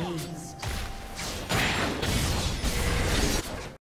team.